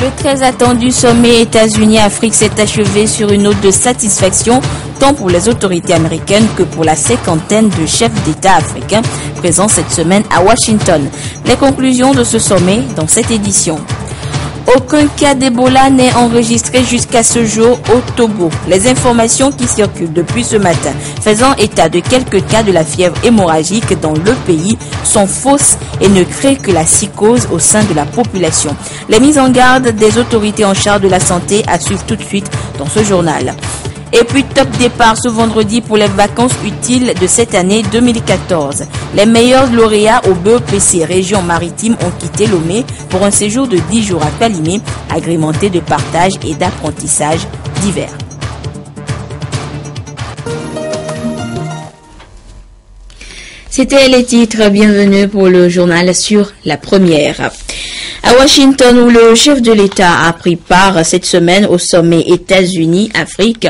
Le très attendu sommet États-Unis-Afrique s'est achevé sur une note de satisfaction tant pour les autorités américaines que pour la cinquantaine de chefs d'État africains présents cette semaine à Washington. Les conclusions de ce sommet dans cette édition. Aucun cas d'Ebola n'est enregistré jusqu'à ce jour au Togo. Les informations qui circulent depuis ce matin faisant état de quelques cas de la fièvre hémorragique dans le pays sont fausses et ne créent que la psychose au sein de la population. Les mises en garde des autorités en charge de la santé à suivre tout de suite dans ce journal. Et puis top départ ce vendredi pour les vacances utiles de cette année 2014. Les meilleurs lauréats au BEPC région maritime ont quitté Lomé pour un séjour de 10 jours à Calimé, agrémenté de partage et d'apprentissage divers. C'était les titres. Bienvenue pour le journal sur la première. À Washington, où le chef de l'État a pris part cette semaine au sommet États-Unis-Afrique,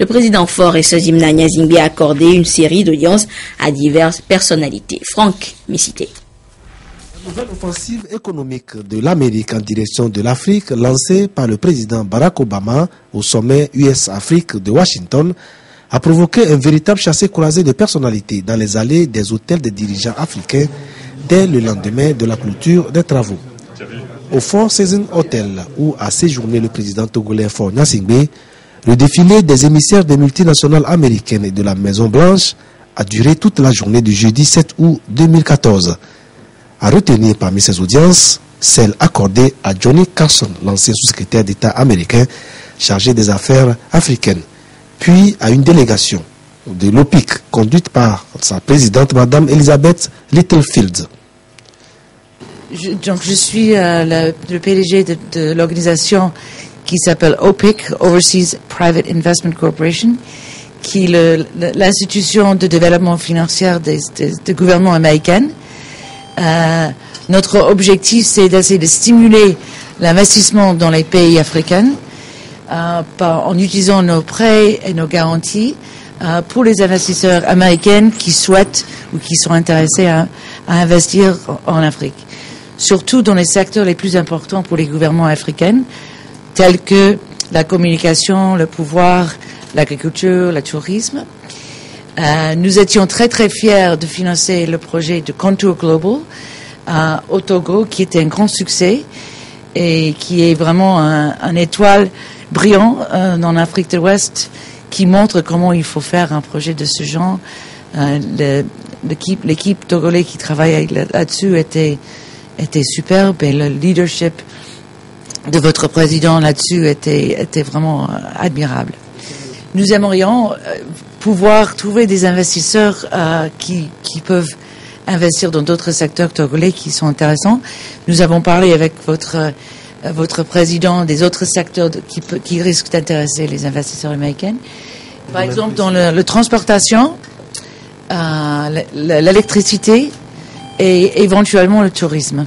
le président Fort et Sazimna Nyazingbi a accordé une série d'audiences à diverses personnalités. Franck Missité. La nouvelle offensive économique de l'Amérique en direction de l'Afrique lancée par le président Barack Obama au sommet US-Afrique de Washington a provoqué un véritable chassé-croisé de personnalités dans les allées des hôtels des dirigeants africains dès le lendemain de la clôture des travaux. Au Four Seasons Hotel, où a séjourné le président togolais Fort Nyasingbe, le défilé des émissaires des multinationales américaines et de la Maison Blanche a duré toute la journée du jeudi 7 août 2014. À retenir parmi ces audiences, celle accordée à Johnny Carson, l'ancien sous-secrétaire d'État américain chargé des affaires africaines, puis à une délégation de l'OPIC conduite par sa présidente, Madame Elizabeth Littlefield. Je, donc, je suis euh, le, PDG de, l'organisation qui s'appelle OPIC, Overseas Private Investment Corporation, qui est l'institution de développement financier du gouvernement américain. Euh, notre objectif, c'est d'essayer de stimuler l'investissement dans les pays africains euh, en utilisant nos prêts et nos garanties pour les investisseurs américains qui souhaitent ou qui sont intéressés à investir en Afrique surtout dans les secteurs les plus importants pour les gouvernements africains, tels que la communication, le pouvoir, l'agriculture, le tourisme. Euh, nous étions très très fiers de financer le projet de Contour Global euh, au Togo, qui était un grand succès et qui est vraiment un, étoile brillant euh, dans l'Afrique de l'Ouest, qui montre comment il faut faire un projet de ce genre. L'équipe togolais qui travaille là-dessus était était superbe et le leadership de votre président là-dessus était, était vraiment euh, admirable. Nous aimerions euh, pouvoir trouver des investisseurs euh, qui, qui peuvent investir dans d'autres secteurs togolais qui sont intéressants. Nous avons parlé avec votre, votre président des autres secteurs qui, qui risquent d'intéresser les investisseurs américains. Par exemple, dans le transportation, l'électricité et éventuellement le tourisme.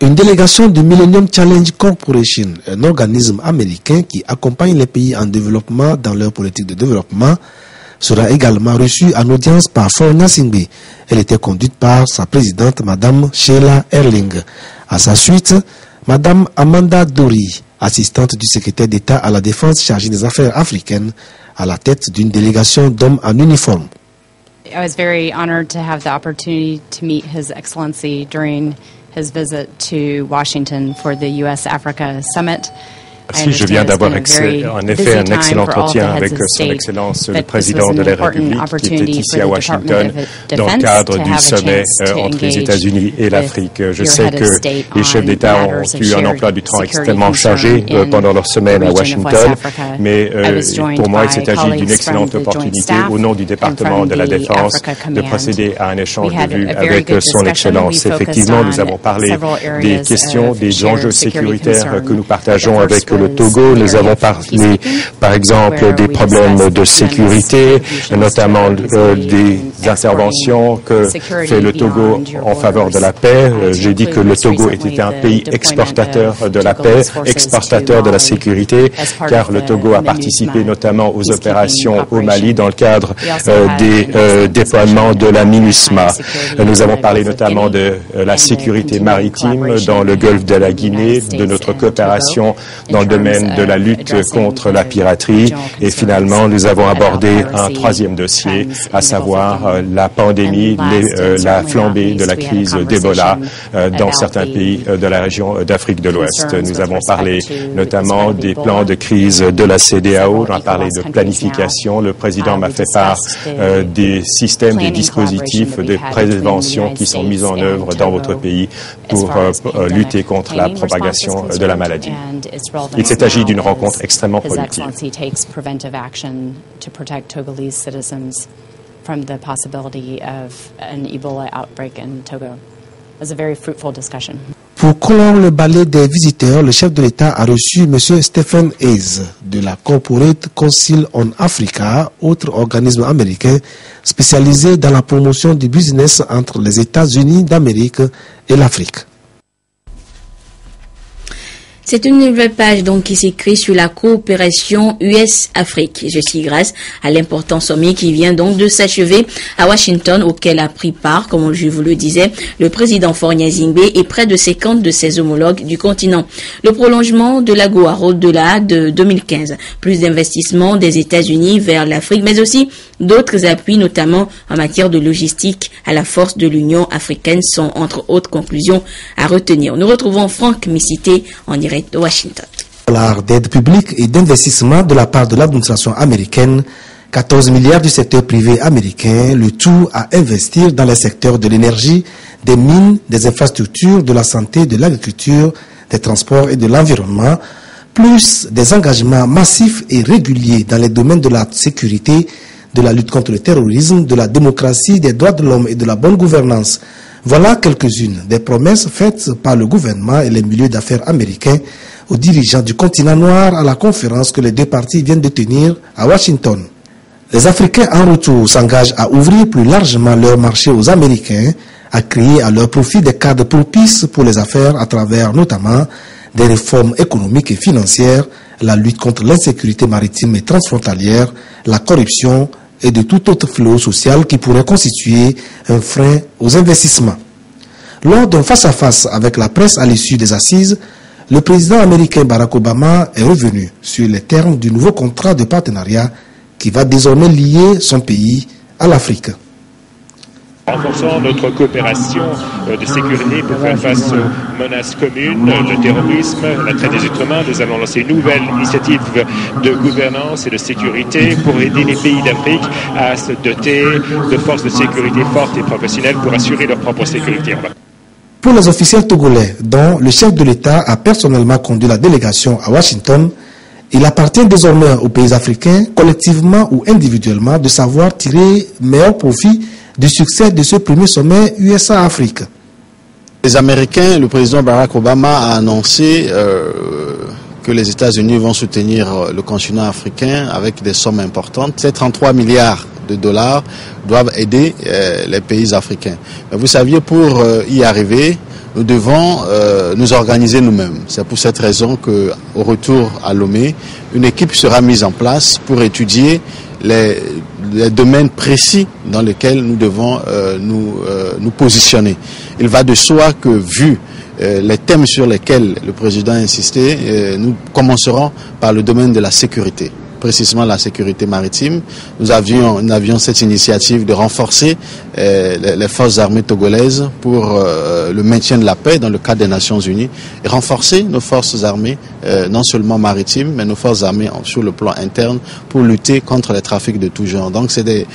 Une délégation du Millennium Challenge Corporation, un organisme américain qui accompagne les pays en développement dans leur politique de développement, sera également reçue en audience par Forna Singbe. Elle était conduite par sa présidente, Madame Sheila Erling. À sa suite, Madame Amanda Dory, assistante du secrétaire d'État à la défense chargée des affaires africaines, à la tête d'une délégation d'hommes en uniforme. I was very honored to have the opportunity to meet His Excellency during his visit to Washington for the U.S. Africa Summit. Si je viens d'avoir en effet un excellent entretien avec Son Excellence le Président de la République qui était ici à Washington dans le cadre du sommet euh, entre les États-Unis et l'Afrique. Je sais que les chefs d'État ont eu un emploi du temps extrêmement chargé euh, pendant leur semaine à Washington, mais euh, pour moi, il s'est agi d'une excellente opportunité au nom du département de la Défense de procéder à un échange de vues avec Son Excellence. Effectivement, nous avons parlé des questions, des enjeux sécuritaires que nous partageons avec le Togo. Nous avons parlé, par exemple, des problèmes de sécurité, notamment des interventions que fait le Togo en faveur de la paix. J'ai dit que le Togo était un pays exportateur de la paix, exportateur de la sécurité, car le Togo a participé notamment aux opérations au Mali dans le cadre des déploiements de la MINUSMA. Nous avons parlé notamment de la sécurité maritime dans le golfe de la Guinée, de notre coopération dans le domaine de la lutte contre la piraterie et finalement nous avons abordé un troisième dossier, à savoir euh, la pandémie, euh, la flambée de la crise d'Ebola euh, dans certains pays de la région d'Afrique de l'Ouest. Nous avons parlé notamment des plans de crise de la CDAO, on a parlé de planification. Le président m'a fait part des systèmes, des dispositifs de prévention qui sont mis en œuvre dans votre pays pour lutter contre la propagation de la maladie. Il s'est agi d'une rencontre extrêmement productive. from the possibility of an Ebola outbreak in Togo. It was a very fruitful discussion. Pour clore le ballet des visiteurs, le chef de l'État a reçu M. Stephen Hayes de la Corporate Council on Africa, autre organisme américain spécialisé dans la promotion du business entre les États-Unis d'Amérique et l'Afrique. C'est une nouvelle page donc qui s'écrit sur la coopération US-Afrique. Je suis grâce à l'important sommet qui vient donc de s'achever à Washington auquel a pris part, comme je vous le disais, le président Fornia Zingbe et près de 50 de ses homologues du continent. Le prolongement de la Goa au-delà de 2015, plus d'investissements des États-Unis vers l'Afrique, mais aussi d'autres appuis, notamment en matière de logistique à la force de l'Union africaine sont entre autres conclusions à retenir. Nous retrouvons Franck Missité en direct de Washington. d'aide publique et d'investissement de la part de l'administration américaine, 14 milliards du secteur privé américain, le tout à investir dans les secteurs de l'énergie, des mines, des infrastructures, de la santé, de l'agriculture, des transports et de l'environnement, plus des engagements massifs et réguliers dans les domaines de la sécurité, de la lutte contre le terrorisme, de la démocratie, des droits de l'homme et de la bonne gouvernance. Voilà quelques-unes des promesses faites par le gouvernement et les milieux d'affaires américains aux dirigeants du continent noir à la conférence que les deux parties viennent de tenir à Washington. Les Africains en retour s'engagent à ouvrir plus largement leur marché aux Américains, à créer à leur profit des cadres propices pour les affaires à travers notamment des réformes économiques et financières, la lutte contre l'insécurité maritime et transfrontalière, la corruption, et de tout autre flot social qui pourrait constituer un frein aux investissements. Lors d'un face-à-face avec la presse à l'issue des assises, le président américain Barack Obama est revenu sur les termes du nouveau contrat de partenariat qui va désormais lier son pays à l'Afrique renforçant notre coopération euh, de sécurité pour faire face aux menaces communes, le terrorisme, la traite des êtres humains. Nous allons lancer une nouvelle initiative de gouvernance et de sécurité pour aider les pays d'Afrique à se doter de forces de sécurité fortes et professionnelles pour assurer leur propre sécurité. Pour les officiels togolais, dont le chef de l'État a personnellement conduit la délégation à Washington, il appartient désormais aux pays africains, collectivement ou individuellement, de savoir tirer meilleur profit du succès de ce premier sommet USA-Afrique. Les Américains, le président Barack Obama a annoncé euh, que les États-Unis vont soutenir euh, le continent africain avec des sommes importantes. Ces 33 milliards de dollars doivent aider euh, les pays africains. Vous saviez, pour y arriver, nous devons nous organiser nous-mêmes. C'est pour cette raison que, au retour à Lomé, une équipe sera mise en place pour étudier les, domaines précis dans lesquels nous devons euh, nous, euh, nous positionner. Il va de soi que, vu euh, les thèmes sur lesquels le président a insisté, nous commencerons par le domaine de la sécurité précisément la sécurité maritime. Nous avions, cette initiative de renforcer euh, les, forces armées togolaises pour euh, le maintien de la paix dans le cadre des Nations Unies et renforcer nos forces armées, euh, non seulement maritimes, mais nos forces armées sur le plan interne pour lutter contre les trafics de tout genre. Donc c'est des,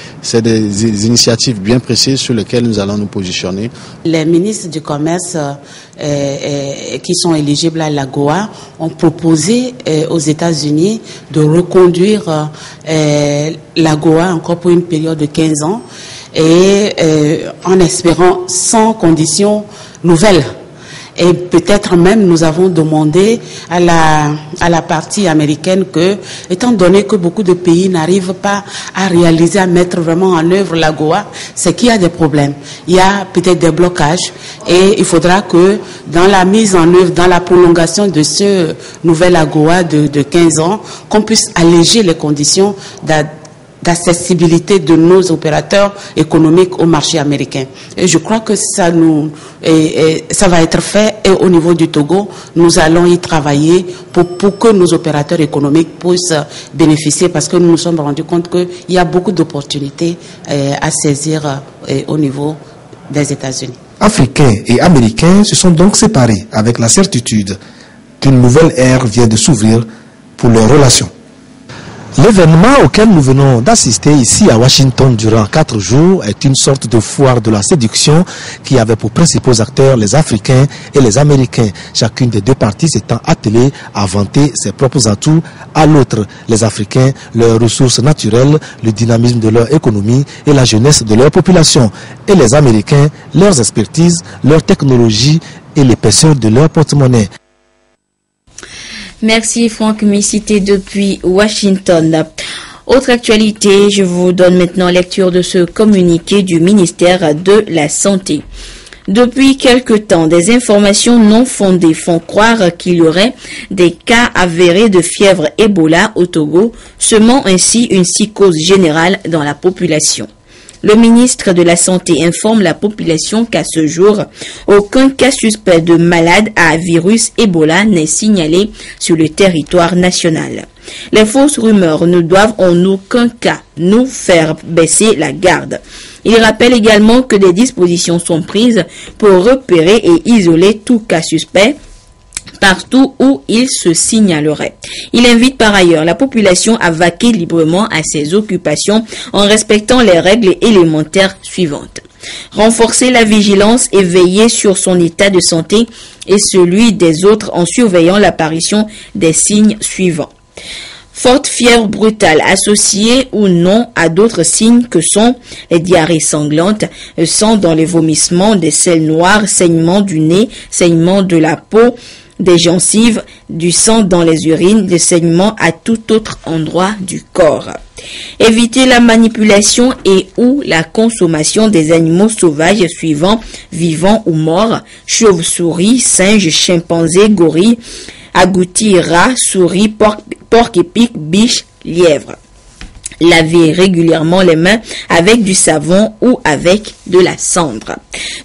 des initiatives bien précises sur lesquelles nous allons nous positionner. Les ministres du Commerce qui sont éligibles à la GOA ont proposé aux États-Unis de reconduire euh, la Goa encore pour une période de 15 ans et euh, en espérant sans conditions nouvelles. Et peut-être même nous avons demandé à la, à la partie américaine que, étant donné que beaucoup de pays n'arrivent pas à réaliser, à mettre vraiment en œuvre la Goa, c'est qu'il y a des problèmes. Il y a peut-être des blocages et il faudra que dans la mise en œuvre, dans la prolongation de ce nouvel AGOA de, de 15 ans, qu'on puisse alléger les conditions d'accessibilité de nos opérateurs économiques au marché américain. Et je crois que ça va être fait et au niveau du Togo, nous allons y travailler pour, pour que nos opérateurs économiques puissent bénéficier parce que nous nous sommes rendus compte qu'il y a beaucoup d'opportunités euh, à saisir euh, au niveau des États-Unis. Africains et Américains se sont donc séparés avec la certitude qu'une nouvelle ère vient de s'ouvrir pour leurs relations. L'événement auquel nous venons d'assister ici à Washington durant quatre jours est une sorte de foire de la séduction qui avait pour principaux acteurs les Africains et les Américains, chacune des deux parties s'étant attelée à vanter ses propres atouts à l'autre. Les Africains, leurs ressources naturelles, le dynamisme de leur économie et la jeunesse de leur population. Et les Américains, leurs expertises, leur technologie et l'épaisseur de leur porte-monnaie. Merci Franck Missité depuis Washington. Autre actualité, je vous donne maintenant lecture de ce communiqué du ministère de la Santé. Depuis quelque temps, des informations non fondées font croire qu'il y aurait des cas avérés de fièvre Ebola au Togo, semant ainsi une psychose générale dans la population. Le ministre de la Santé informe la population qu'à ce jour, aucun cas suspect de malade à virus Ebola n'est signalé sur le territoire national. Les fausses rumeurs ne doivent en aucun cas nous faire baisser la garde. Il rappelle également que des dispositions sont prises pour repérer et isoler tout cas suspect partout où il se signalerait. Il invite par ailleurs la population à vaquer librement à ses occupations en respectant les règles élémentaires suivantes. Renforcer la vigilance et veiller sur son état de santé et celui des autres en surveillant l'apparition des signes suivants forte fièvre brutale associée ou non à d'autres signes que sont les diarrhées sanglantes, sang dans les vomissements, des selles noires, saignement du nez, saignement de la peau, des gencives, du sang dans les urines, des saignements à tout autre endroit du corps. Éviter la manipulation et ou la consommation des animaux sauvages suivants, vivants ou morts, chauves-souris, singes, chimpanzés, gorilles, agoutis, rats, souris, porc, porc épic, biches, lièvres laver régulièrement les mains avec du savon ou avec de la cendre.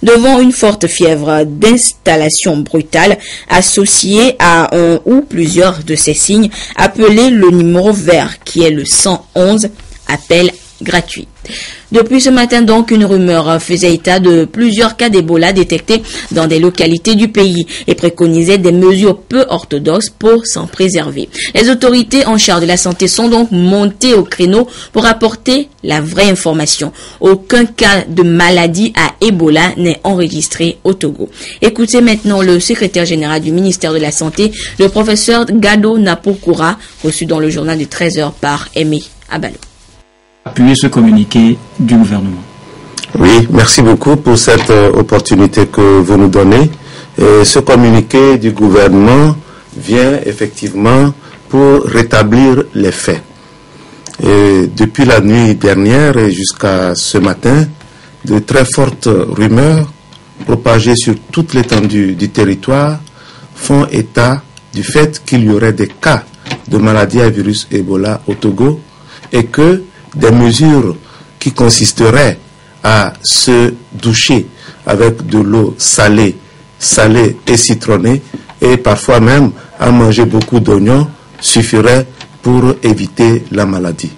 Devant une forte fièvre d'installation brutale associée à un ou plusieurs de ces signes, appelez le numéro vert qui est le 111, appel gratuit. Depuis ce matin, donc, une rumeur faisait état de plusieurs cas d'Ebola détectés dans des localités du pays et préconisait des mesures peu orthodoxes pour s'en préserver. Les autorités en charge de la santé sont donc montées au créneau pour apporter la vraie information. Aucun cas de maladie à Ebola n'est enregistré au Togo. Écoutez maintenant le secrétaire général du ministère de la Santé, le professeur Gado Napokura, reçu dans le journal de 13h par Aimé Abalo appuyer ce communiqué du gouvernement. Oui, merci beaucoup pour cette euh, opportunité que vous nous donnez. Ce communiqué du gouvernement vient effectivement pour rétablir les faits. Depuis la nuit dernière et jusqu'à ce matin, de très fortes rumeurs propagées sur toute l'étendue du territoire font état du fait qu'il y aurait des cas de maladie à virus Ebola au Togo et que des mesures qui consisteraient à se doucher avec de l'eau salée, salée et citronnée, et parfois même à manger beaucoup d'oignons, suffirait pour éviter la maladie.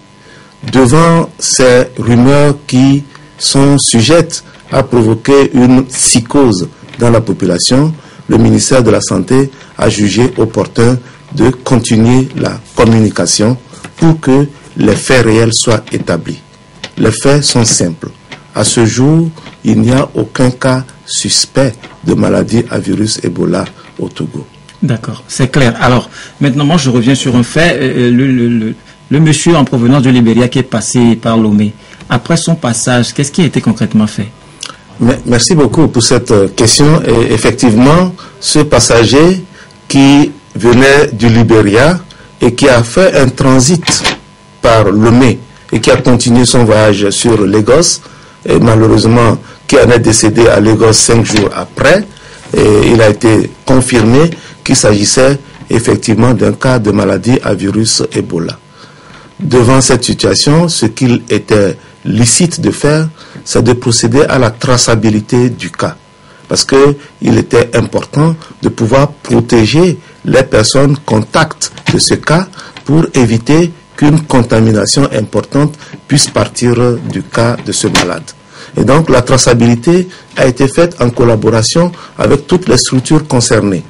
Devant ces rumeurs qui sont sujettes à provoquer une psychose dans la population, le ministère de la Santé a jugé opportun de continuer la communication pour que les faits réels soient établis. Les faits sont simples. À ce jour, il n'y a aucun cas suspect de maladie à virus Ebola au Togo. D'accord, c'est clair. Alors, maintenant, moi, je reviens sur un fait. Euh, euh, le, monsieur en provenance de Libéria qui est passé par Lomé, après son passage, qu'est-ce qui a été concrètement fait? Merci beaucoup pour cette question. Et effectivement, ce passager qui venait du Libéria et qui a fait un transit par Lomé et qui a continué son voyage sur Lagos, et malheureusement qui en est décédé à Lagos cinq jours après, et il a été confirmé qu'il s'agissait effectivement d'un cas de maladie à virus Ebola. Devant cette situation, ce qu'il était licite de faire, c'est de procéder à la traçabilité du cas. Parce qu'il était important de pouvoir protéger les personnes contacts de ce cas pour éviter qu'une contamination importante puisse partir du cas de ce malade. Et donc la traçabilité a été faite en collaboration avec toutes les structures concernées.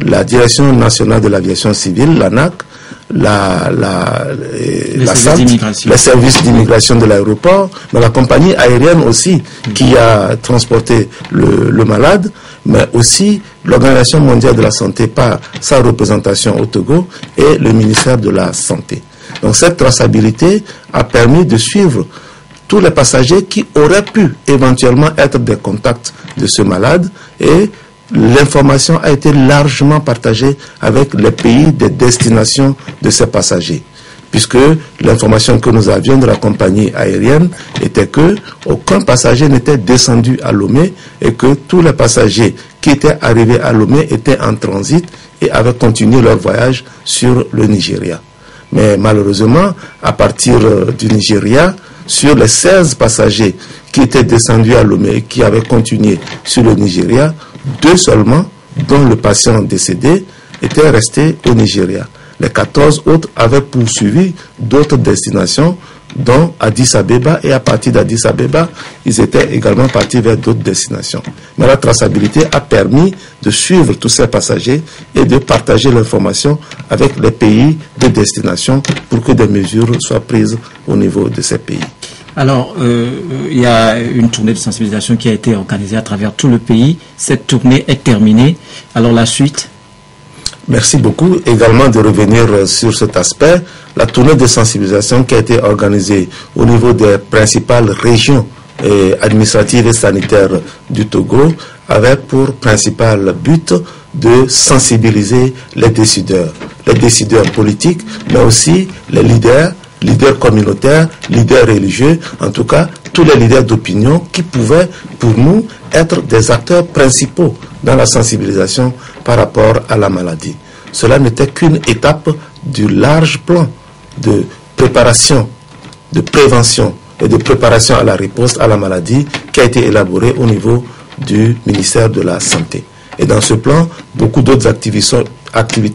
La Direction nationale de l'aviation civile, l'ANAC, la, la, les, la services les services d'immigration de l'aéroport, mais la compagnie aérienne aussi qui a transporté le, le malade, mais aussi l'Organisation mondiale de la santé par sa représentation au Togo et le ministère de la Santé. Donc cette traçabilité a permis de suivre tous les passagers qui auraient pu éventuellement être des contacts de ce malade et l'information a été largement partagée avec les pays de destination de ces passagers puisque l'information que nous avions de la compagnie aérienne était que aucun passager n'était descendu à Lomé et que tous les passagers qui étaient arrivés à Lomé étaient en transit et avaient continué leur voyage sur le Nigeria. Mais malheureusement, à partir euh, du Nigeria, sur les 16 passagers qui étaient descendus à Lomé et qui avaient continué sur le Nigeria, deux seulement, dont le patient décédé, étaient restés au Nigeria. Les 14 autres avaient poursuivi d'autres destinations, dont Addis Abeba, et à partir d'Addis Abeba, ils étaient également partis vers d'autres destinations. Mais la traçabilité a permis de suivre tous ces passagers et de partager l'information avec les pays de destination pour que des mesures soient prises au niveau de ces pays. Alors, euh, il y a une tournée de sensibilisation qui a été organisée à travers tout le pays. Cette tournée est terminée. Alors la suite Merci beaucoup également de revenir sur cet aspect. La tournée de sensibilisation qui a été organisée au niveau des principales régions administratives et sanitaires du Togo avait pour principal but de sensibiliser les décideurs, les décideurs politiques, mais aussi les leaders leaders communautaires, leaders religieux, en tout cas tous les leaders d'opinion qui pouvaient pour nous être des acteurs principaux dans la sensibilisation par rapport à la maladie. Cela n'était qu'une étape du large plan de préparation, de prévention et de préparation à la réponse à la maladie qui a été élaboré au niveau du ministère de la Santé. Et dans ce plan, beaucoup d'autres activités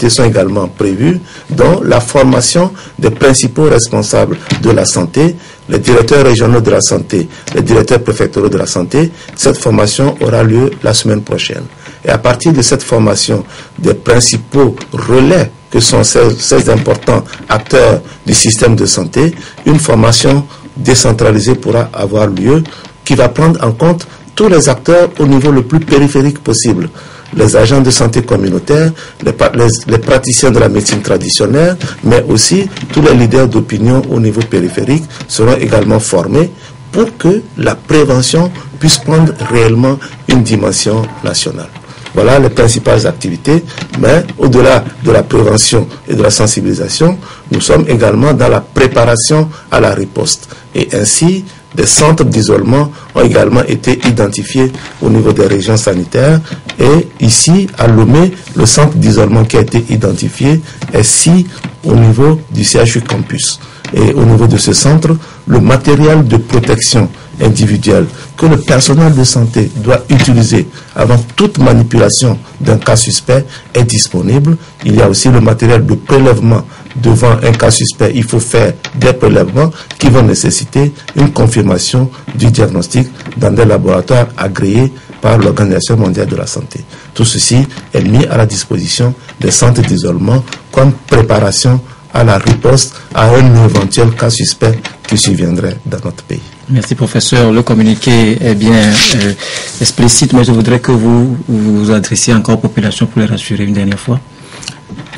sont également prévues, dont la formation des principaux responsables de la santé, les directeurs régionaux de la santé, les directeurs préfectoraux de la santé. Cette formation aura lieu la semaine prochaine. Et à partir de cette formation des principaux relais que sont ces, ces importants acteurs du système de santé, une formation décentralisée pourra avoir lieu qui va prendre en compte tous les acteurs au niveau le plus périphérique possible les agents de santé communautaire, les, praticiens de la médecine traditionnelle, mais aussi tous les leaders d'opinion au niveau périphérique seront également formés pour que la prévention puisse prendre réellement une dimension nationale. Voilà les principales activités, mais au-delà de la prévention et de la sensibilisation, nous sommes également dans la préparation à la riposte. Et ainsi, des centres d'isolement ont également été identifiés au niveau des régions sanitaires. Et ici, à Lomé, le centre d'isolement qui a été identifié est ici au niveau du CHU Campus. Et au niveau de ce centre, le matériel de protection individuelle que le personnel de santé doit utiliser avant toute manipulation d'un cas suspect est disponible. Il y a aussi le matériel de prélèvement devant un cas suspect, il faut faire des prélèvements qui vont nécessiter une confirmation du diagnostic dans des laboratoires agréés par l'Organisation mondiale de la santé. Tout ceci est mis à la disposition des centres d'isolement comme préparation à la riposte à un éventuel cas suspect qui surviendrait dans notre pays. Merci professeur. Le communiqué est bien euh, explicite, mais je voudrais que vous vous adressiez encore aux populations pour les rassurer une dernière fois.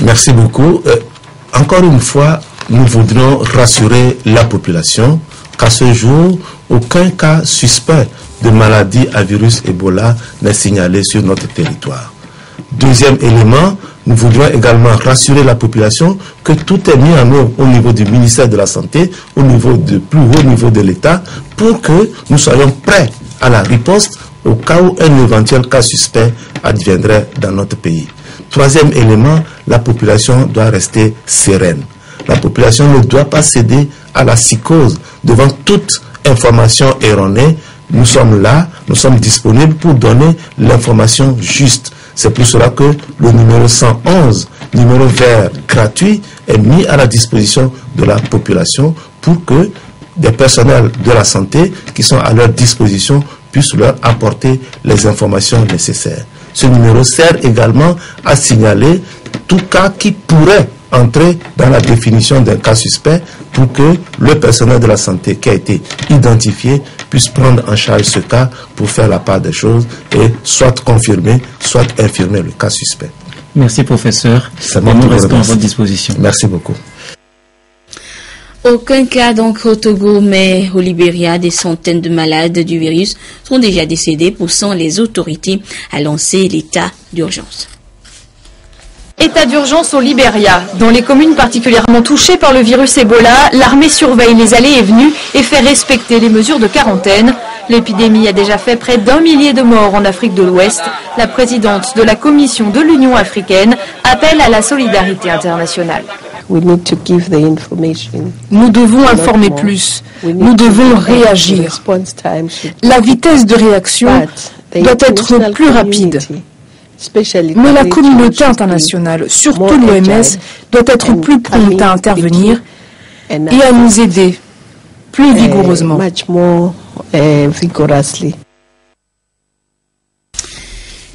Merci beaucoup. Euh, encore une fois, nous voudrions rassurer la population qu'à ce jour, aucun cas suspect de maladie à virus Ebola n'est signalé sur notre territoire. Deuxième élément, nous voudrions également rassurer la population que tout est mis en œuvre au niveau du ministère de la Santé, au niveau du plus haut niveau de l'État, pour que nous soyons prêts à la riposte au cas où un éventuel cas suspect adviendrait dans notre pays. Troisième élément, la population doit rester sereine. La population ne doit pas céder à la psychose devant toute information erronée. Nous sommes là, nous sommes disponibles pour donner l'information juste. C'est pour cela que le numéro 111, numéro vert gratuit, est mis à la disposition de la population pour que des personnels de la santé qui sont à leur disposition puissent leur apporter les informations nécessaires. Ce numéro sert également à signaler tout cas qui pourrait entrer dans la définition d'un cas suspect pour que le personnel de la santé qui a été identifié puisse prendre en charge ce cas pour faire la part des choses et soit confirmer, soit infirmer le cas suspect. Merci professeur. Nous restons à votre disposition. Merci beaucoup. Aucun cas donc au Togo, mais au Libéria, des centaines de malades du virus sont déjà décédés, poussant les autorités à lancer l'état d'urgence. État d'urgence au Libéria. Dans les communes particulièrement touchées par le virus Ebola, l'armée surveille les allées et venues et fait respecter les mesures de quarantaine. L'épidémie a déjà fait près d'un millier de morts en Afrique de l'Ouest. La présidente de la Commission de l'Union africaine appelle à la solidarité internationale. Nous devons informer plus. Nous devons réagir. La vitesse de réaction doit être plus rapide. Mais la communauté internationale, surtout l'OMS, doit être plus prompte à intervenir et à nous aider plus vigoureusement.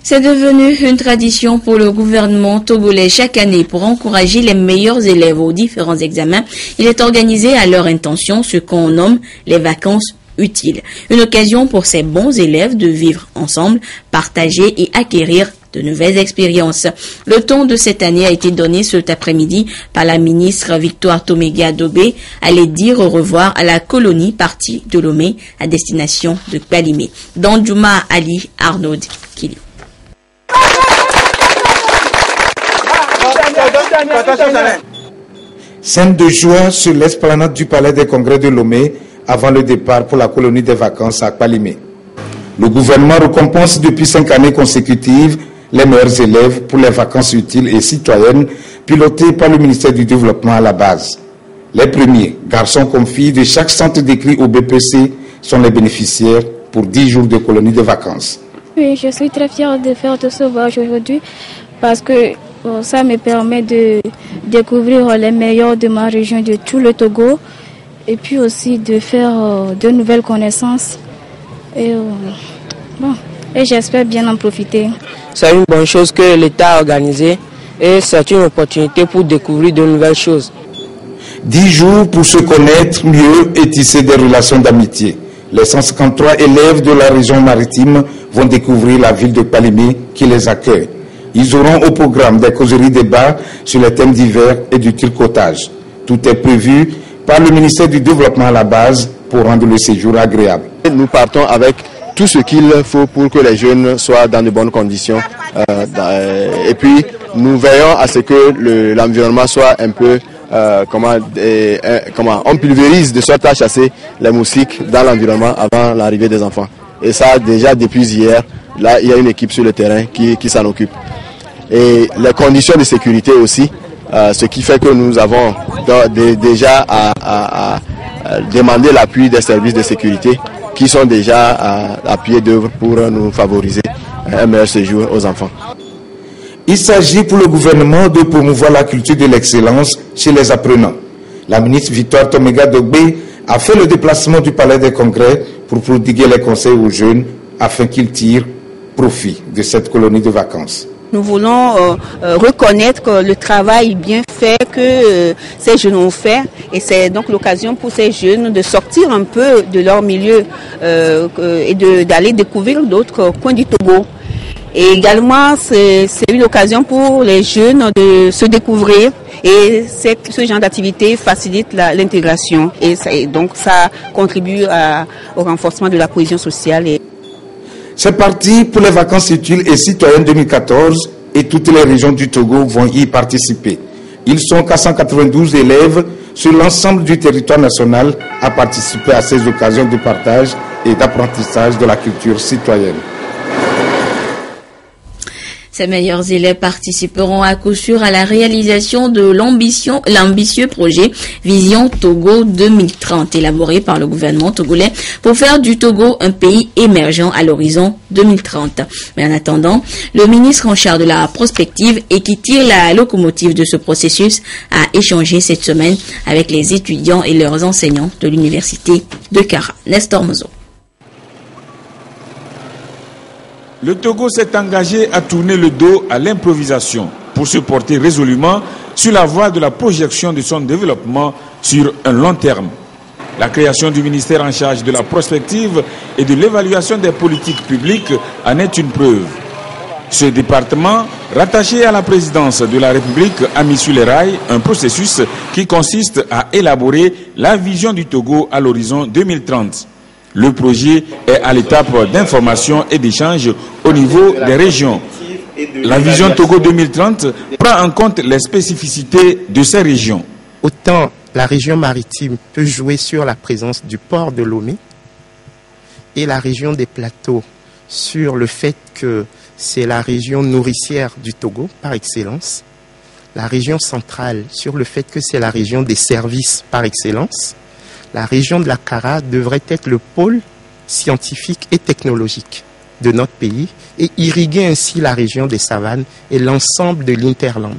C'est devenu une tradition pour le gouvernement togolais chaque année pour encourager les meilleurs élèves aux différents examens. Il est organisé à leur intention ce qu'on nomme les vacances utiles. Une occasion pour ces bons élèves de vivre ensemble, partager et acquérir de nouvelles expériences. Le ton de cette année a été donné cet après-midi par la ministre Victoire Toméga Dobé. Allait dire au revoir à la colonie partie de Lomé à destination de Kbalimé. Dans Juma Ali Arnaud Kili. Scène de joie sur l'esplanade du palais des congrès de Lomé avant le départ pour la colonie des vacances à Kbalimé. Le gouvernement récompense depuis cinq années consécutives les meilleurs élèves pour les vacances utiles et citoyennes pilotées par le ministère du Développement à la base. Les premiers, garçons comme filles de chaque centre d'écrit au BPC, sont les bénéficiaires pour 10 jours de colonie de vacances. Oui, je suis très fière de faire tout ce voyage aujourd'hui parce que ça me permet de découvrir les meilleurs de ma région, de tout le Togo, et puis aussi de faire euh, de nouvelles connaissances. Et, euh, bon, et j'espère bien en profiter. C'est une bonne chose que l'État a organisée et c'est une opportunité pour découvrir de nouvelles choses. Dix jours pour se connaître mieux et tisser des relations d'amitié. Les 153 élèves de la région maritime vont découvrir la ville de Palimé qui les accueille. Ils auront au programme des causeries débats sur les thèmes divers et du tricotage. Tout est prévu par le ministère du Développement à la base pour rendre le séjour agréable. Nous partons avec tout ce qu'il faut pour que les jeunes soient dans de bonnes conditions. Euh, euh, et puis, nous veillons à ce que l'environnement soit un peu, euh, comment, comment, on pulvérise de sorte à chasser les moustiques dans l'environnement avant l'arrivée des enfants. Et ça, déjà depuis hier, là, il y a une équipe sur le terrain qui, qui s'en occupe. Et les conditions de sécurité aussi, ce qui fait que nous avons déjà à demander l'appui des services de sécurité qui sont déjà à, pied d'œuvre pour nous favoriser un meilleur séjour aux enfants. Il s'agit pour le gouvernement de promouvoir la culture de l'excellence chez les apprenants. La ministre Victoire Tomega Dogbe a fait le déplacement du palais des congrès pour prodiguer les conseils aux jeunes afin qu'ils tirent profit de cette colonie de vacances. Nous voulons euh, euh, reconnaître le travail bien fait que euh, ces jeunes ont fait et c'est donc l'occasion pour ces jeunes de sortir un peu de leur milieu et d'aller découvrir d'autres coins du Togo. Et également, c'est une occasion pour les jeunes de se découvrir et ce genre d'activité facilite l'intégration et, donc ça contribue au renforcement de la cohésion sociale. C'est parti pour les vacances utiles et citoyennes 2014 et toutes les régions du Togo vont y participer. Ils sont 492 élèves sur l'ensemble du territoire national à participer à ces occasions de partage et d'apprentissage de la culture citoyenne. Ces meilleurs élèves participeront à coup sûr à la réalisation de l'ambitieux projet Vision Togo 2030 élaboré par le gouvernement togolais pour faire du Togo un pays émergent à l'horizon 2030. Mais en attendant, le ministre en charge de la prospective et qui tire la locomotive de ce processus a échangé cette semaine avec les étudiants et leurs enseignants de l'université de Kara. Nestor Mozo. Le Togo s'est engagé à tourner le dos à l'improvisation pour se porter résolument sur la voie de la projection de son développement sur un long terme. La création du ministère en charge de la prospective et de l'évaluation des politiques publiques en est une preuve. Ce département, rattaché à la présidence de la République, a mis sur les rails un processus qui consiste à élaborer la vision du Togo à l'horizon 2030. Le projet est à l'étape d'information et d'échange au niveau des régions. La vision Togo 2030 prend en compte les spécificités de ces régions. Autant la région maritime peut jouer sur la présence du port de Lomé et la région des plateaux sur le fait que c'est la région nourricière du Togo par excellence, la région centrale sur le fait que c'est la région des services par excellence, la région de la Cara devrait être le pôle scientifique et technologique de notre pays et irriguer ainsi la région des savanes et l'ensemble de l'Interland.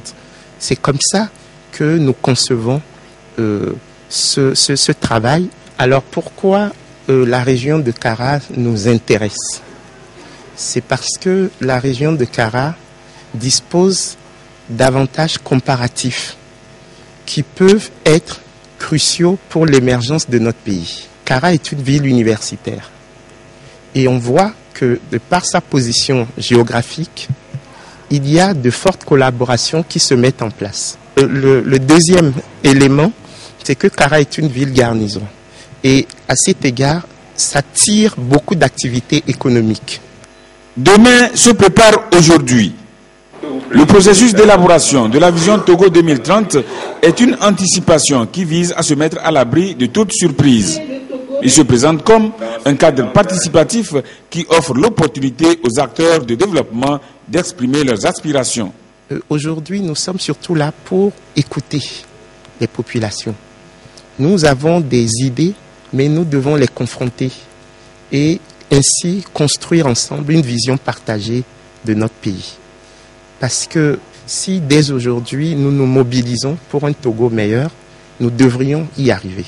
C'est comme ça que nous concevons euh, ce, travail. Alors pourquoi euh, la région de Cara nous intéresse? C'est parce que la région de Cara dispose d'avantages comparatifs qui peuvent être cruciaux pour l'émergence de notre pays. Cara est une ville universitaire. Et on voit que de par sa position géographique, il y a de fortes collaborations qui se mettent en place. Le, le deuxième élément, c'est que Cara est une ville garnison. Et à cet égard, ça tire beaucoup d'activités économiques. Demain se prépare aujourd'hui. Le processus d'élaboration de la vision Togo 2030 est une anticipation qui vise à se mettre à l'abri de toute surprise. Il se présente comme un cadre participatif qui offre l'opportunité aux acteurs de développement d'exprimer leurs aspirations. Euh, aujourd'hui, nous sommes surtout là pour écouter les populations. Nous avons des idées, mais nous devons les confronter et ainsi construire ensemble une vision partagée de notre pays. Parce que si dès aujourd'hui nous nous mobilisons pour un Togo meilleur, nous devrions y arriver.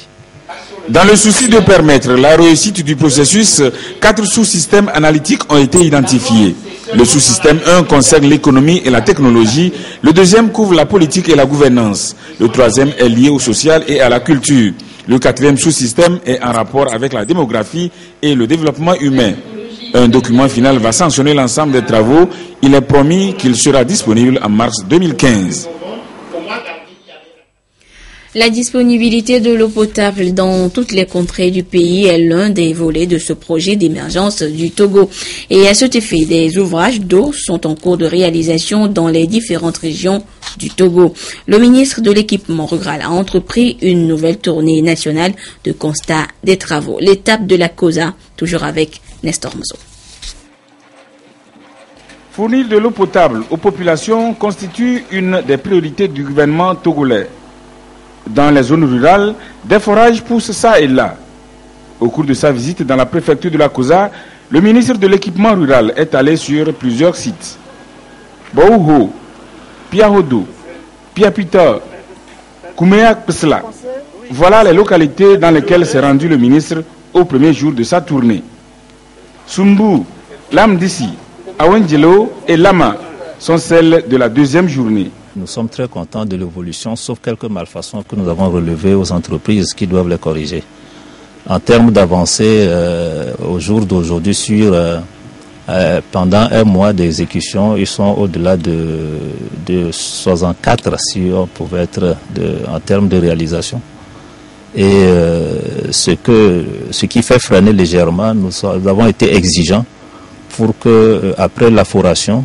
Dans le souci de permettre la réussite du processus, quatre sous-systèmes analytiques ont été identifiés. Le sous-système 1 concerne l'économie et la technologie, le deuxième couvre la politique et la gouvernance, le troisième est lié au social et à la culture, le quatrième sous-système est en rapport avec la démographie et le développement humain. Un document final va sanctionner l'ensemble des travaux. Il est promis qu'il sera disponible en mars 2015. La disponibilité de l'eau potable dans toutes les contrées du pays est l'un des volets de ce projet d'émergence du Togo. Et à cet effet, des ouvrages d'eau sont en cours de réalisation dans les différentes régions du Togo. Le ministre de l'équipement rural a entrepris une nouvelle tournée nationale de constat des travaux. L'étape de la COSA, toujours avec Nestor Mozo. Fournir de l'eau potable aux populations constitue une des priorités du gouvernement togolais. Dans les zones rurales, des forages poussent ça et là. Au cours de sa visite dans la préfecture de la COSA, le ministre de l'équipement rural est allé sur plusieurs sites. Bouho, Piahodo, Piapita, Kouméak Pesla. Voilà les localités dans lesquelles s'est rendu le ministre au premier jour de sa tournée. Sumbu, Lamdisi, Awengelo et Lama sont celles de la deuxième journée. Nous sommes très contents de l'évolution, sauf quelques malfaçons que nous avons relevées aux entreprises qui doivent les corriger. En termes d'avancée, euh, au jour d'aujourd'hui, sur euh, euh, pendant un mois d'exécution, ils sont au-delà de, de 64 si on pouvait être en termes de réalisation. Et euh, ce, que, ce qui fait freiner légèrement, nous, avons été exigeants pour que, euh, après la foration,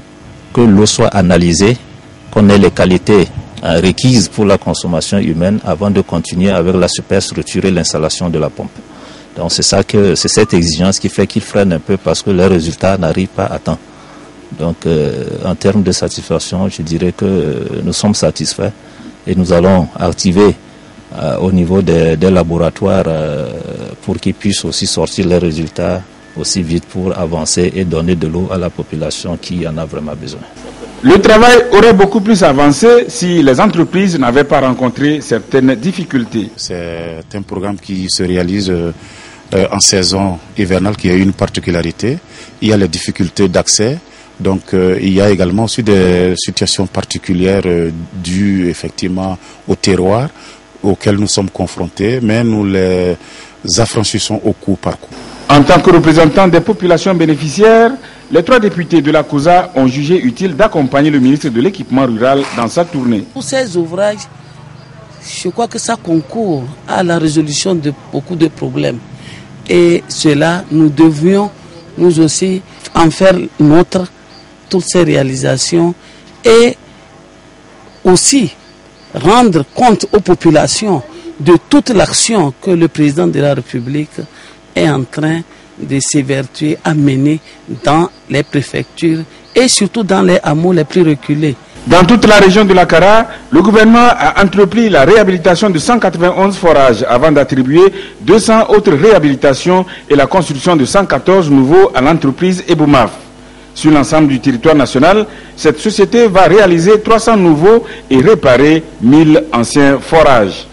que l'eau soit analysée, qu'on ait les qualités euh, requises pour la consommation humaine avant de continuer avec la superstructure et l'installation de la pompe. Donc c'est ça que c'est cette exigence qui fait qu'ils freinent un peu parce que les résultats n'arrivent pas à temps. Donc euh, en termes de satisfaction, je dirais que nous sommes satisfaits et nous allons activer au niveau des, des laboratoires pour qu'ils puissent aussi sortir les résultats aussi vite pour avancer et donner de l'eau à la population qui en a vraiment besoin. Le travail aurait beaucoup plus avancé si les entreprises n'avaient pas rencontré certaines difficultés. C'est un programme qui se réalise euh, en saison hivernale qui a une particularité. Il y a les difficultés d'accès. Donc euh, il y a également aussi des situations particulières euh, dues effectivement au terroir auquel nous sommes confrontés, mais nous les affranchissons au coup par coup. En tant que représentant des populations bénéficiaires, les trois députés de la COSA ont jugé utile d'accompagner le ministre de l'équipement rural dans sa tournée. Pour ces ouvrages, je crois que ça concourt à la résolution de beaucoup de problèmes. Et cela, nous devions nous aussi en faire notre, toutes ces réalisations et aussi rendre compte aux populations de toute l'action que le président de la République est en train de s'évertuer à mener dans les préfectures et surtout dans les hameaux les plus reculés. Dans toute la région de la Cara, le gouvernement a entrepris la réhabilitation de 191 forages avant d'attribuer 200 autres réhabilitations et la construction de 114 nouveaux à l'entreprise Eboumaf. Sur l'ensemble du territoire national, cette société va réaliser 300 nouveaux et réparer 1000 anciens forages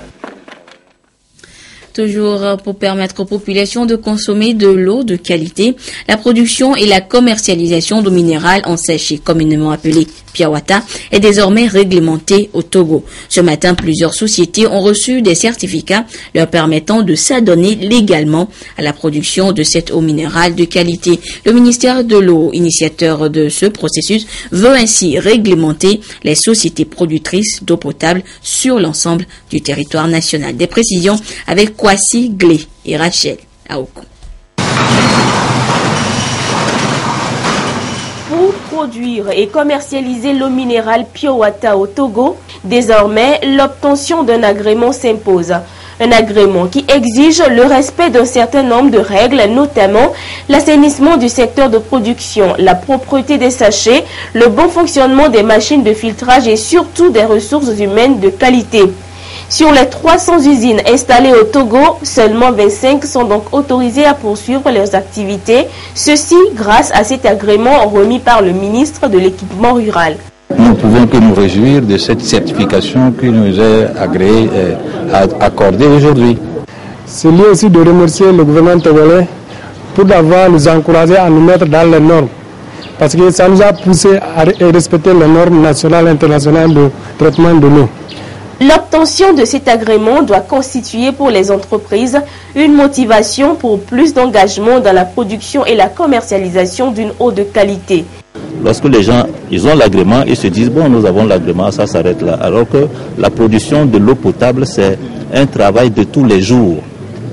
toujours pour permettre aux populations de consommer de l'eau de qualité. La production et la commercialisation d'eau minérale en séché, communément appelée Piawata, est désormais réglementée au Togo. Ce matin, plusieurs sociétés ont reçu des certificats leur permettant de s'adonner légalement à la production de cette eau minérale de qualité. Le ministère de l'eau, initiateur de ce processus, veut ainsi réglementer les sociétés productrices d'eau potable sur l'ensemble du territoire national. Des précisions avec Kwasi Glé et Rachel Aoku. Pour produire et commercialiser l'eau minérale Piowata au Togo, désormais l'obtention d'un agrément s'impose. Un agrément qui exige le respect d'un certain nombre de règles, notamment l'assainissement du secteur de production, la propreté des sachets, le bon fonctionnement des machines de filtrage et surtout des ressources humaines de qualité. Sur les 300 usines installées au Togo, seulement 25 sont donc autorisées à poursuivre leurs activités, ceci grâce à cet agrément remis par le ministre de l'équipement rural. Nous pouvons que nous réjouir de cette certification qui nous est agréée, euh, accordée aujourd'hui. C'est lié aussi de remercier le gouvernement togolais pour d'avoir nous encouragé à nous mettre dans les normes. Parce que ça nous a poussé à respecter les normes nationales et internationales de traitement de l'eau. L'obtention de cet agrément doit constituer pour les entreprises une motivation pour plus d'engagement dans la production et la commercialisation d'une eau de qualité. Lorsque les gens ils ont l'agrément, ils se disent bon nous avons l'agrément, ça s'arrête là. Alors que la production de l'eau potable c'est un travail de tous les jours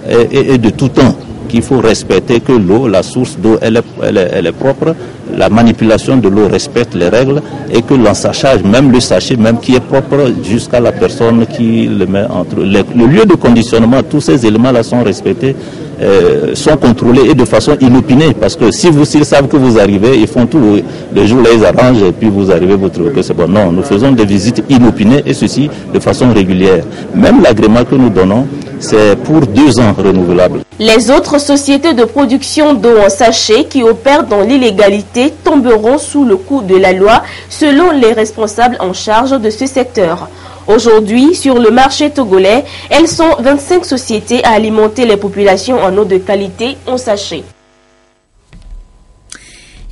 et de tout temps qu'il faut respecter que l'eau, la source d'eau, elle, elle, est propre, la manipulation de l'eau respecte les règles et que l'ensachage, même le sachet, même qui est propre jusqu'à la personne qui le met entre le lieu de conditionnement, tous ces éléments-là sont respectés, euh, sont contrôlés et de façon inopinée parce que si vous s'ils savent que vous arrivez, ils font tout le jour là ils arrangent et puis vous arrivez vous trouvez que c'est bon. Non, nous faisons des visites inopinées et ceci de façon régulière. Même l'agrément que nous donnons, c'est pour deux ans renouvelable. Les autres sociétés de production d'eau en sachet qui opèrent dans l'illégalité tomberont sous le coup de la loi selon les responsables en charge de ce secteur. Aujourd'hui, sur le marché togolais, elles sont 25 sociétés à alimenter les populations en eau de qualité en sachet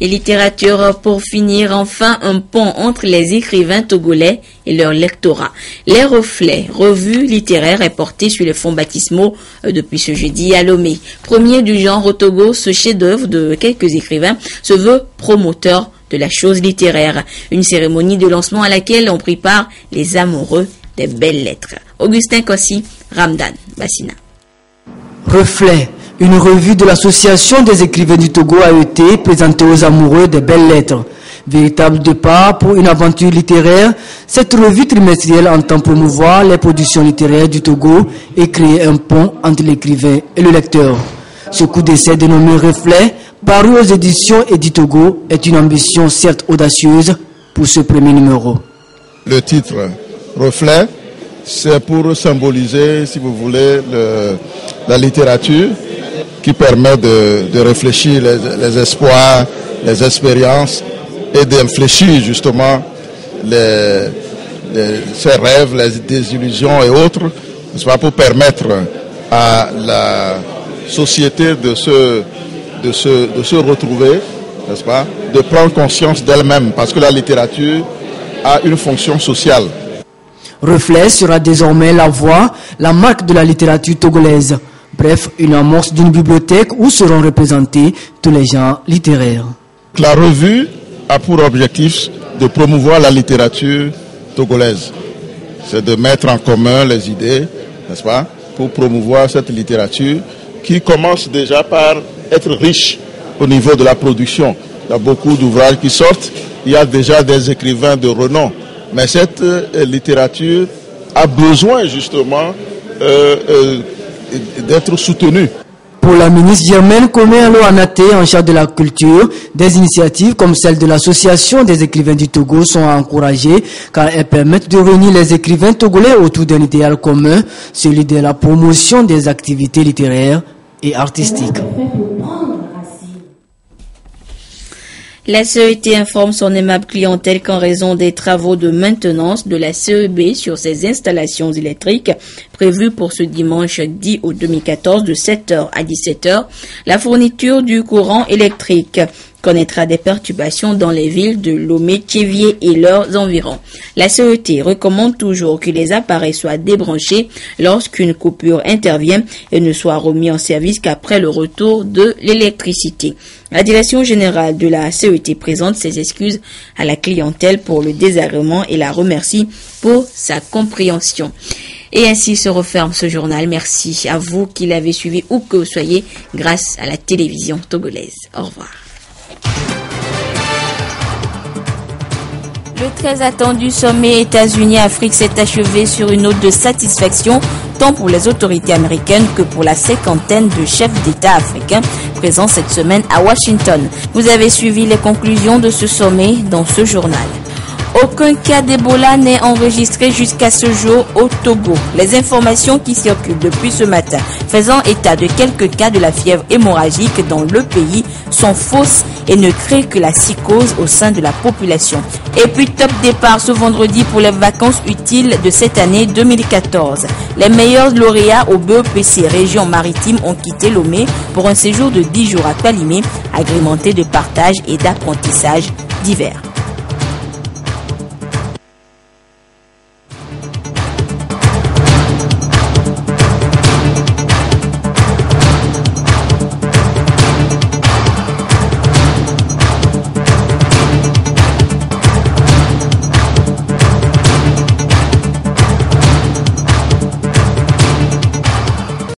et littérature pour finir enfin un pont entre les écrivains togolais et leur lectorat. Les reflets, revue littéraire est porté sur les fonds baptismaux euh, depuis ce jeudi à Lomé. Premier du genre au Togo, ce chef-d'œuvre de quelques écrivains se veut promoteur de la chose littéraire. Une cérémonie de lancement à laquelle ont pris part les amoureux des belles lettres. Augustin Kossi, Ramdan Bassina. Reflet Une revue de l'Association des écrivains du Togo a été présentée aux amoureux des belles lettres. Véritable départ pour une aventure littéraire, cette revue trimestrielle entend promouvoir les productions littéraires du Togo et créer un pont entre l'écrivain et le lecteur. Ce coup d'essai dénommé Reflet, paru aux éditions Togo, est une ambition certes audacieuse pour ce premier numéro. Le titre Reflet, c'est pour symboliser, si vous voulez, la littérature qui permet de, réfléchir les, espoirs, les expériences et d'infléchir justement les, ses rêves, les désillusions et autres, pas, pour permettre à la société de se, de se, retrouver, n'est-ce pas, de prendre conscience d'elle-même, parce que la littérature a une fonction sociale. Reflet sera désormais la voix, la marque de la littérature togolaise. Bref, une amorce d'une bibliothèque où seront représentés tous les genres littéraires. La revue a pour objectif de promouvoir la littérature togolaise. C'est de mettre en commun les idées, n'est-ce pas, pour promouvoir cette littérature qui commence déjà par être riche au niveau de la production. Il y a beaucoup d'ouvrages qui sortent, il y a déjà des écrivains de renom mais cette euh, littérature a besoin justement euh, euh, d'être soutenue. Pour la ministre Germaine Komé-Alo Anaté, en charge de la culture, des initiatives comme celle de l'Association des écrivains du Togo sont encouragées car elles permettent de réunir les écrivains togolais autour d'un idéal commun, celui de la promotion des activités littéraires et artistiques. La CET informe son aimable clientèle qu'en raison des travaux de maintenance de la CEB sur ses installations électriques prévues pour ce dimanche 10 août 2014 de 7h à 17h, la fourniture du courant électrique connaîtra des perturbations dans les villes de Lomé, Tchévier et leurs environs. La CET recommande toujours que les appareils soient débranchés lorsqu'une coupure intervient et ne soient remis en service qu'après le retour de l'électricité. La direction générale de la CET présente ses excuses à la clientèle pour le désagrément et la remercie pour sa compréhension. Et ainsi se referme ce journal. Merci à vous qui l'avez suivi où que vous soyez grâce à la télévision togolaise. Au revoir. Le très attendu sommet États-Unis-Afrique s'est achevé sur une note de satisfaction tant pour les autorités américaines que pour la cinquantaine de chefs d'État africains présents cette semaine à Washington. Vous avez suivi les conclusions de ce sommet dans ce journal. Aucun cas d'Ebola n'est enregistré jusqu'à ce jour au Togo. Les informations qui circulent depuis ce matin faisant état de quelques cas de la fièvre hémorragique dans le pays sont fausses et ne créent que la psychose au sein de la population. Et puis top départ ce vendredi pour les vacances utiles de cette année 2014. Les meilleurs lauréats au BEPC région maritime ont quitté Lomé pour un séjour de 10 jours à Kalimé, agrémenté de partage et d'apprentissage divers.